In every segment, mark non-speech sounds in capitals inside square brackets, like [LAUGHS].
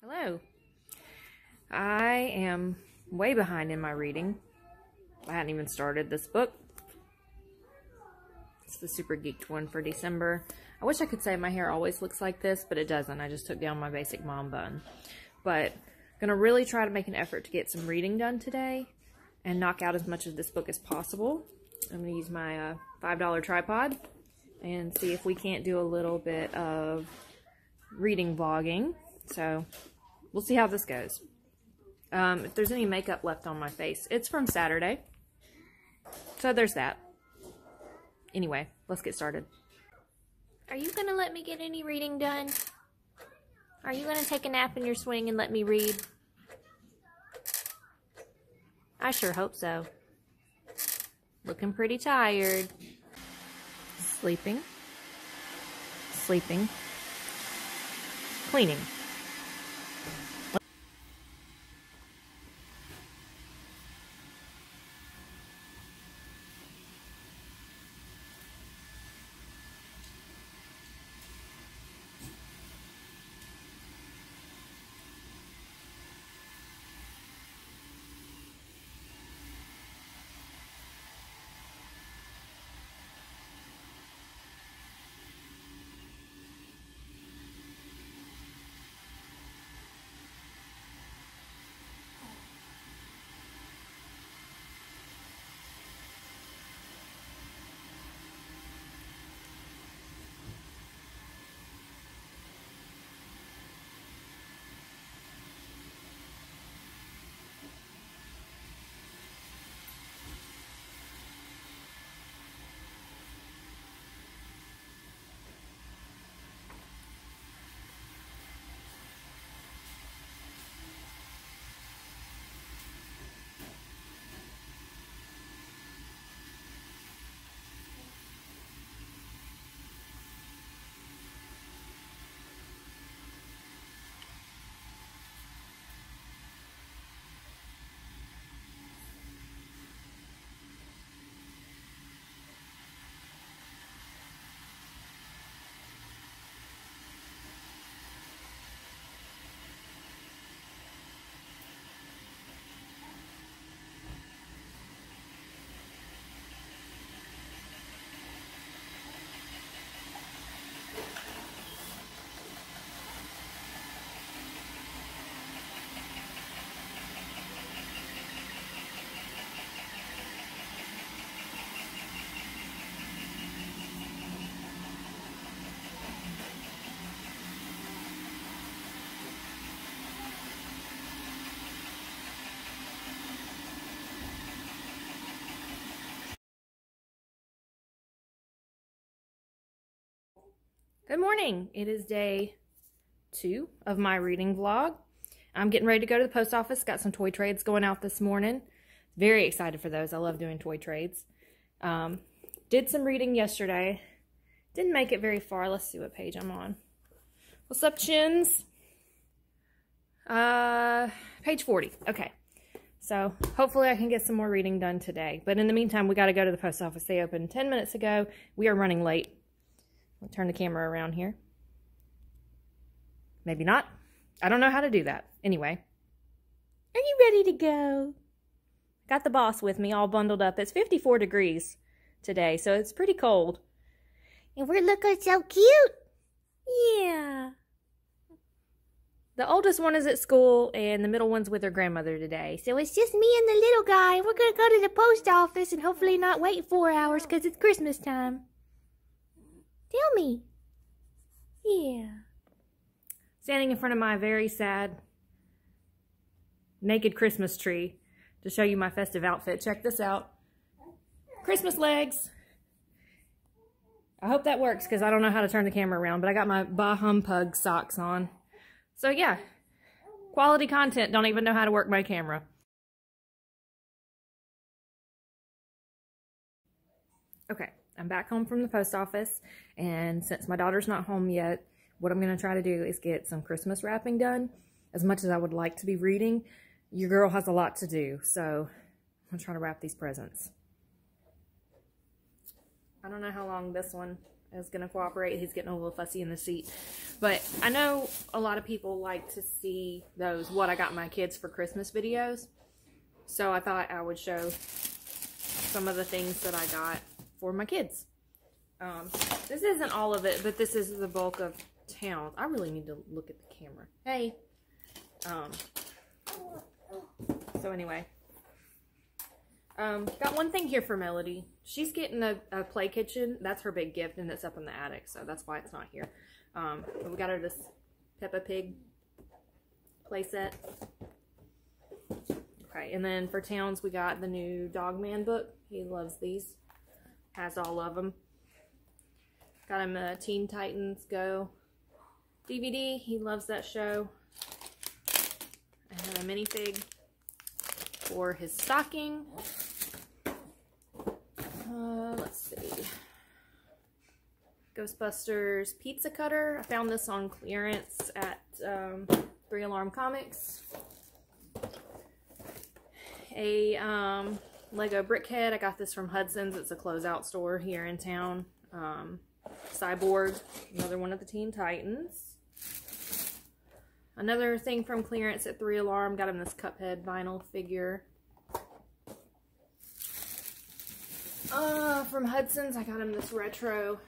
Hello. I am way behind in my reading. I hadn't even started this book. It's the Super Geeked one for December. I wish I could say my hair always looks like this, but it doesn't. I just took down my basic mom bun. But I'm going to really try to make an effort to get some reading done today and knock out as much of this book as possible. I'm going to use my uh, $5 tripod and see if we can't do a little bit of reading vlogging. So we'll see how this goes. Um, if there's any makeup left on my face, it's from Saturday. So there's that. Anyway, let's get started. Are you going to let me get any reading done? Are you going to take a nap in your swing and let me read? I sure hope so. Looking pretty tired. Sleeping. Sleeping. Cleaning. Good morning. It is day two of my reading vlog. I'm getting ready to go to the post office. Got some toy trades going out this morning. Very excited for those. I love doing toy trades. Um, did some reading yesterday. Didn't make it very far. Let's see what page I'm on. What's up, chins? Uh, page 40. Okay. So hopefully I can get some more reading done today. But in the meantime, we got to go to the post office. They opened 10 minutes ago. We are running late. Turn the camera around here. Maybe not. I don't know how to do that. Anyway. Are you ready to go? Got the boss with me all bundled up. It's 54 degrees today, so it's pretty cold. And we're looking so cute. Yeah. The oldest one is at school, and the middle one's with her grandmother today. So it's just me and the little guy. We're going to go to the post office and hopefully not wait four hours because it's Christmas time. Tell me. Yeah. Standing in front of my very sad naked Christmas tree to show you my festive outfit. Check this out. Christmas legs. I hope that works because I don't know how to turn the camera around, but I got my Bah Humbug socks on. So yeah, quality content. Don't even know how to work my camera. Okay, I'm back home from the post office, and since my daughter's not home yet, what I'm going to try to do is get some Christmas wrapping done. As much as I would like to be reading, your girl has a lot to do, so I'm going to try to wrap these presents. I don't know how long this one is going to cooperate. He's getting a little fussy in the seat. But I know a lot of people like to see those what I got my kids for Christmas videos. So I thought I would show some of the things that I got for my kids. Um, this isn't all of it, but this is the bulk of towns. I really need to look at the camera. Hey. Um, so anyway. Um, got one thing here for Melody. She's getting a, a, play kitchen. That's her big gift, and it's up in the attic, so that's why it's not here. Um, we got her this Peppa Pig playset. Okay, and then for towns, we got the new Dogman book. He loves these. Has all of them. Got him a Teen Titans Go DVD. He loves that show. I have a minifig for his stocking. Uh, let's see. Ghostbusters Pizza Cutter. I found this on clearance at um, Three Alarm Comics. A um, Lego Brickhead. I got this from Hudson's. It's a closeout store here in town. Um, Cyborg. Another one of the Teen Titans. Another thing from clearance at 3 Alarm. Got him this Cuphead vinyl figure. Uh, from Hudson's, I got him this retro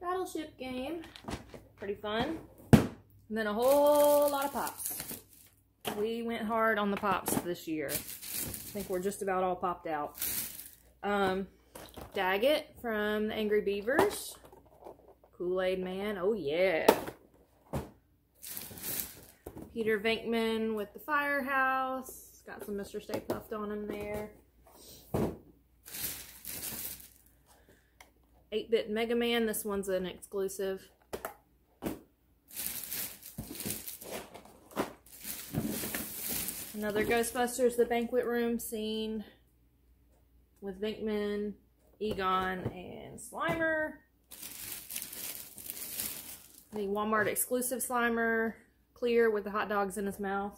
battleship game. Pretty fun. And then a whole lot of pops. We went hard on the pops this year. I think we're just about all popped out. Um, Daggett from the Angry Beavers. Kool-Aid Man. Oh, yeah. Peter Venkman with the Firehouse. Got some Mr. Stay Puft on him there. 8-Bit Mega Man. This one's an exclusive. Another Ghostbusters, the banquet room scene with Venkman, Egon, and Slimer. The Walmart exclusive Slimer, clear with the hot dogs in his mouth.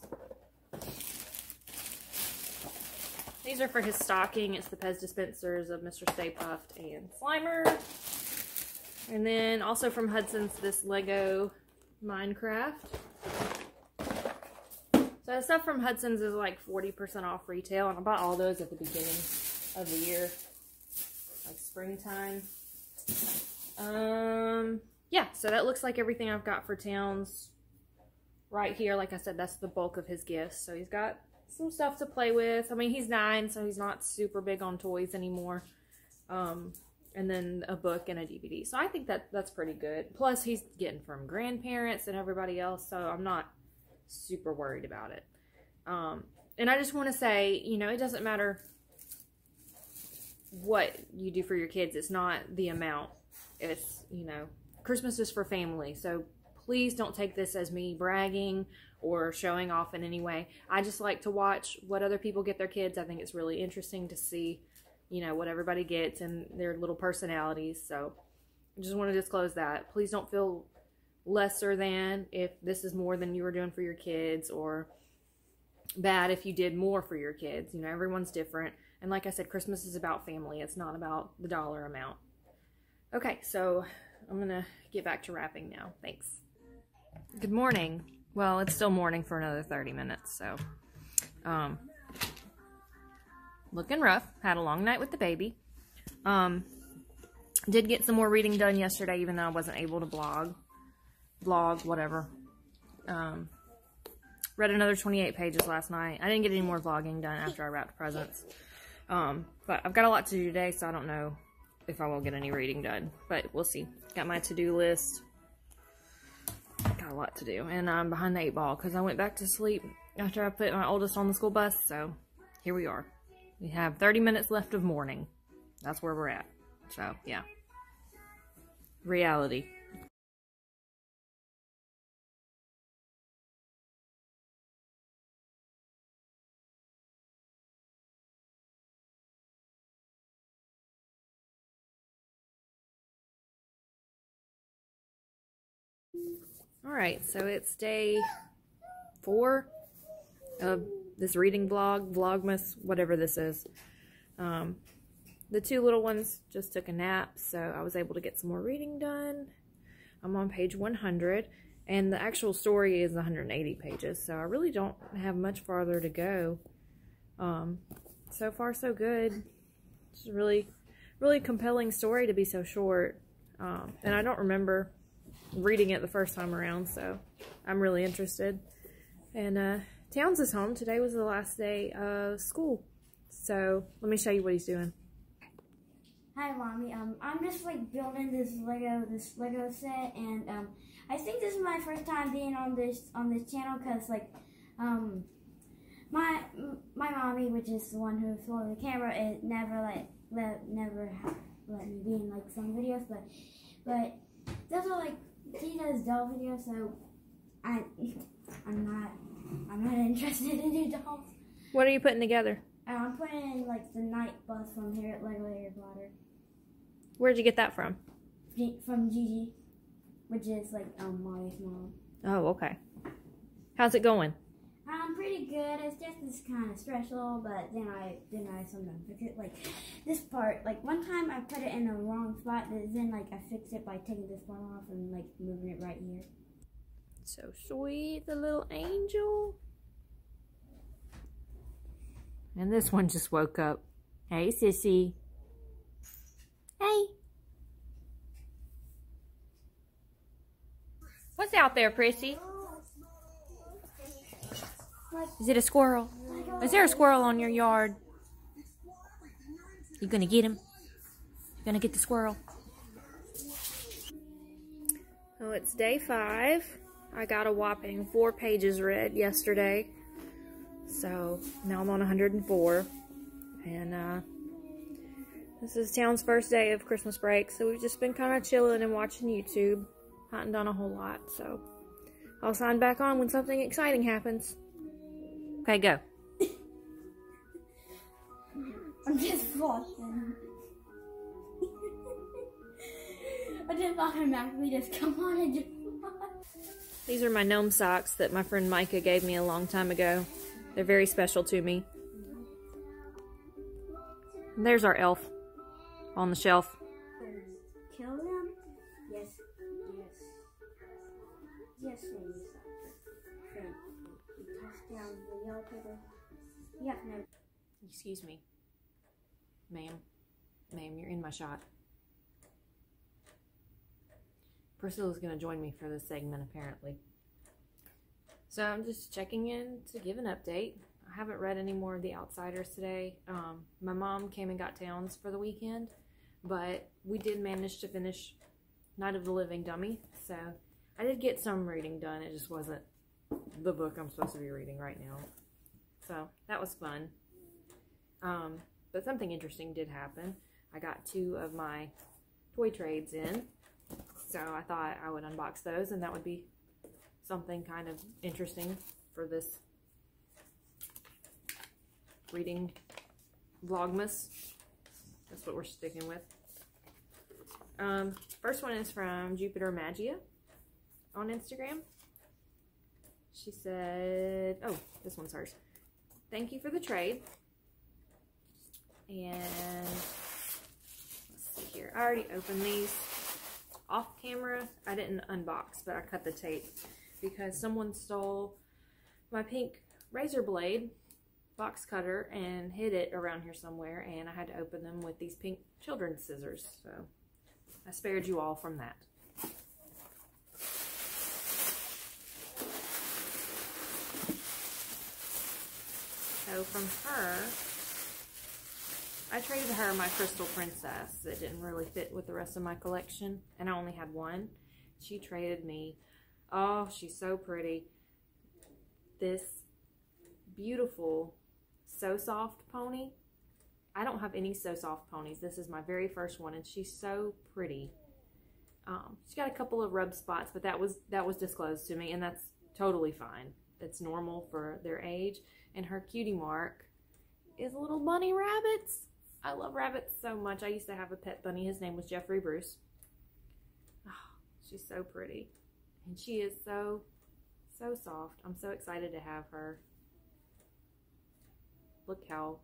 These are for his stocking. It's the Pez dispensers of Mr. Stay Puft and Slimer. And then also from Hudson's, this Lego Minecraft. So stuff from Hudson's is like 40% off retail. And I bought all those at the beginning of the year. Like springtime. Um, yeah, so that looks like everything I've got for Towns right here. Like I said, that's the bulk of his gifts. So he's got some stuff to play with. I mean, he's nine, so he's not super big on toys anymore. Um, and then a book and a DVD. So I think that that's pretty good. Plus, he's getting from grandparents and everybody else, so I'm not super worried about it. Um, and I just want to say, you know, it doesn't matter what you do for your kids. It's not the amount. It's, you know, Christmas is for family. So please don't take this as me bragging or showing off in any way. I just like to watch what other people get their kids. I think it's really interesting to see, you know, what everybody gets and their little personalities. So I just want to disclose that. Please don't feel lesser than if this is more than you were doing for your kids or bad if you did more for your kids. You know, everyone's different. And like I said, Christmas is about family. It's not about the dollar amount. Okay, so I'm going to get back to wrapping now. Thanks. Good morning. Well, it's still morning for another 30 minutes, so. Um, looking rough. Had a long night with the baby. Um, did get some more reading done yesterday, even though I wasn't able to blog. Vlog, whatever. Um, read another 28 pages last night. I didn't get any more vlogging done after I wrapped presents. Um, but I've got a lot to do today, so I don't know if I will get any reading done. But we'll see. Got my to-do list got a lot to do. And I'm behind the eight ball because I went back to sleep after I put my oldest on the school bus. So here we are. We have 30 minutes left of morning. That's where we're at. So yeah. Reality. All right, so it's day four of this reading vlog, Vlogmas, whatever this is. Um, the two little ones just took a nap, so I was able to get some more reading done. I'm on page 100, and the actual story is 180 pages, so I really don't have much farther to go. Um, so far, so good. It's a really, really compelling story to be so short. Um, and I don't remember reading it the first time around, so I'm really interested. And uh, Towns is home. Today was the last day of school. So let me show you what he's doing. Hi, mommy. Um, I'm just like building this Lego this Lego set, and um, I think this is my first time being on this on this channel because like, um, my my mommy, which is the one who's holding the camera, it never let let never let me be in like some videos, but but those are like she does doll videos, so I I'm not I'm not [LAUGHS] interested in new dolls. What are you putting together? Uh, I'm putting in like the Knight Bus from here at Lego Harry Potter. Where'd you get that from? G- from Gigi, which is like um Molly's mom. Oh, okay. How's it going? Um, pretty good. It's just this kind of stressful, but then I then I sometimes fix it. Like this part, like one time I put it in the wrong spot, then like I fixed it by taking this one off and like moving it right here. So sweet, the little angel. And this one just woke up. Hey, sissy. Hey. What's out there, Prissy? Is it a squirrel? Is there a squirrel on your yard? You gonna get him? You gonna get the squirrel? Oh, it's day five. I got a whopping four pages read yesterday. So now I'm on 104. And uh, this is Town's first day of Christmas break. So we've just been kind of chilling and watching YouTube. Hadn't done a whole lot. So I'll sign back on when something exciting happens. Okay, go. I'm just watching. I just automatically just come on and just These are my gnome socks that my friend Micah gave me a long time ago. They're very special to me. And there's our elf on the shelf. kill them. Yes, yes, yes, ladies. Paper. Yeah, no. Excuse me. Ma'am. Ma'am, you're in my shot. Priscilla's going to join me for this segment, apparently. So I'm just checking in to give an update. I haven't read any more of The Outsiders today. Um, my mom came and got Towns for the weekend, but we did manage to finish Night of the Living Dummy. So I did get some reading done. It just wasn't the book I'm supposed to be reading right now. So that was fun. Um, but something interesting did happen. I got two of my toy trades in. So I thought I would unbox those and that would be something kind of interesting for this reading vlogmas. That's what we're sticking with. Um, first one is from Jupiter Magia on Instagram. She said, oh, this one's hers. Thank you for the trade. And let's see here. I already opened these off camera. I didn't unbox, but I cut the tape because someone stole my pink razor blade box cutter and hid it around here somewhere and I had to open them with these pink children's scissors. So I spared you all from that. So from her, I traded her my Crystal Princess that didn't really fit with the rest of my collection, and I only had one. She traded me, oh, she's so pretty, this beautiful So Soft pony. I don't have any So Soft ponies. This is my very first one, and she's so pretty. Um, she's got a couple of rub spots, but that was that was disclosed to me, and that's totally fine. It's normal for their age. And her cutie mark is little bunny rabbits. I love rabbits so much. I used to have a pet bunny. His name was Jeffrey Bruce. Oh, she's so pretty. And she is so, so soft. I'm so excited to have her. Look how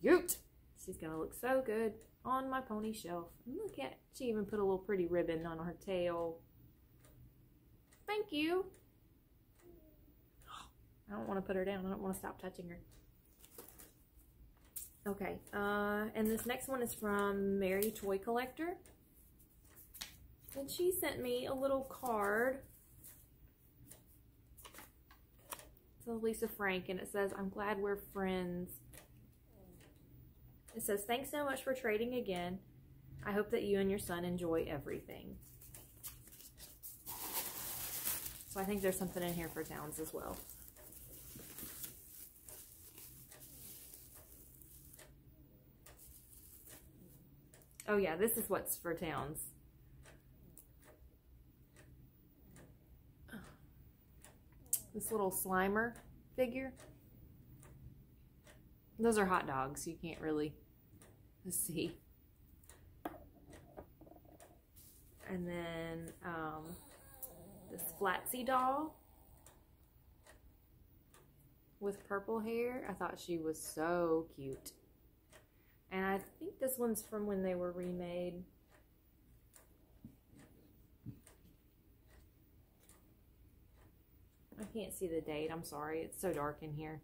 cute. She's gonna look so good on my pony shelf. And look at, she even put a little pretty ribbon on her tail. Thank you. I don't want to put her down. I don't want to stop touching her. Okay, uh, and this next one is from Mary Toy Collector. And she sent me a little card. It's Lisa Frank, and it says, I'm glad we're friends. It says, thanks so much for trading again. I hope that you and your son enjoy everything. So I think there's something in here for Towns as well. Oh yeah, this is what's for Towns. This little Slimer figure. Those are hot dogs. You can't really see. And then um, this Flatsy doll with purple hair. I thought she was so cute. And I think this one's from when they were remade. I can't see the date. I'm sorry. It's so dark in here.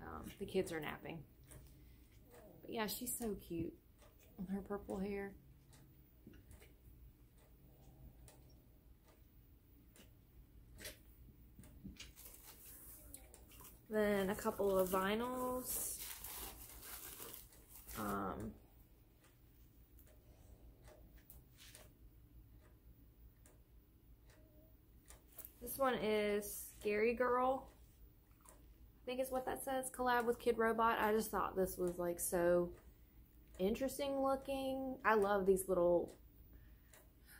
Um, the kids are napping. But yeah, she's so cute with her purple hair. Then a couple of vinyls. Um, this one is Scary Girl. I think is what that says. Collab with Kidrobot. I just thought this was like so interesting looking. I love these little,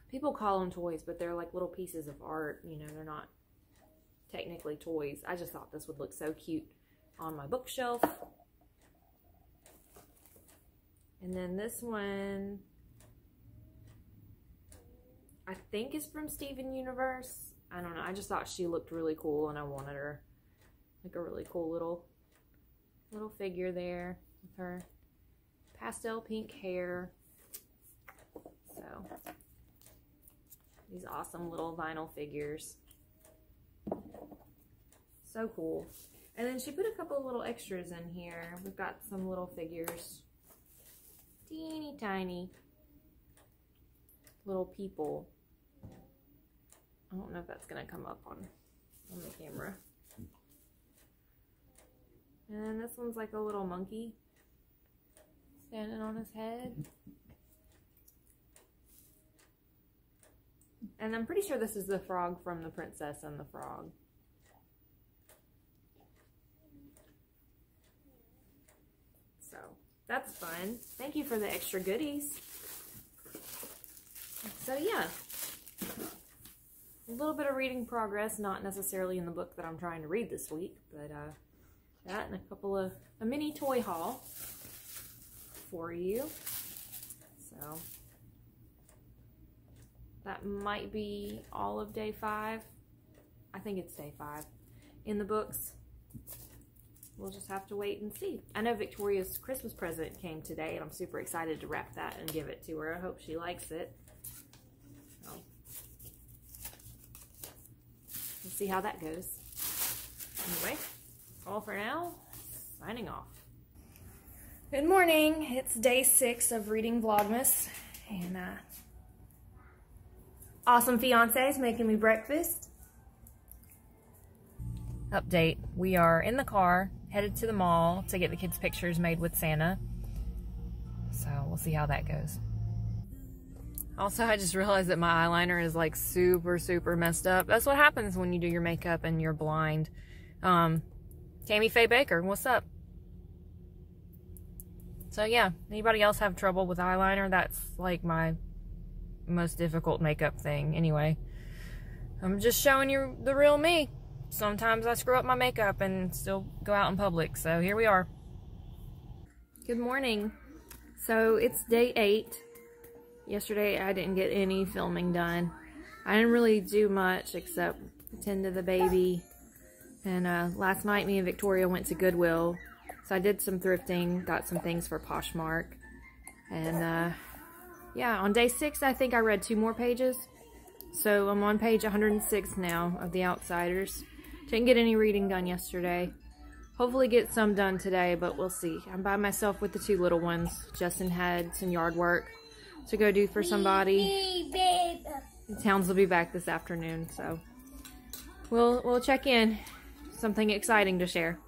people call them toys, but they're like little pieces of art. You know, they're not technically toys. I just thought this would look so cute on my bookshelf. And then this one, I think is from Steven Universe. I don't know. I just thought she looked really cool and I wanted her. Like a really cool little, little figure there with her pastel pink hair. So, these awesome little vinyl figures. So cool. And then she put a couple little extras in here. We've got some little figures teeny tiny little people. I don't know if that's going to come up on, on the camera. And then this one's like a little monkey standing on his head. And I'm pretty sure this is the frog from The Princess and the Frog. So, that's fun. Thank you for the extra goodies. So yeah, a little bit of reading progress, not necessarily in the book that I'm trying to read this week, but uh, that and a couple of, a mini toy haul for you. So that might be all of day five. I think it's day five in the books we'll just have to wait and see. I know Victoria's Christmas present came today, and I'm super excited to wrap that and give it to her. I hope she likes it. So, we'll see how that goes. Anyway, all for now, signing off. Good morning. It's day six of reading Vlogmas, and uh, awesome fiance is making me breakfast. Update. We are in the car headed to the mall to get the kids' pictures made with Santa. So we'll see how that goes. Also, I just realized that my eyeliner is like super, super messed up. That's what happens when you do your makeup and you're blind. Um, Tammy Faye Bakker, what's up? So yeah, anybody else have trouble with eyeliner? That's like my most difficult makeup thing anyway. I'm just showing you the real me sometimes I screw up my makeup and still go out in public. So here we are. Good morning. So it's day eight. Yesterday I didn't get any filming done. I didn't really do much except tend to the baby. And uh, last night me and Victoria went to Goodwill So I did some thrifting, got some things for Poshmark. And uh, yeah, on day six, I think I read two more pages. So I'm on page 106 now of The Outsiders. Didn't get any reading done yesterday. Hopefully get some done today, but we'll see. I'm by myself with the two little ones. Justin had some yard work to go do for somebody. The. Towns will be back this afternoon, so we'll we'll check in. Something exciting to share.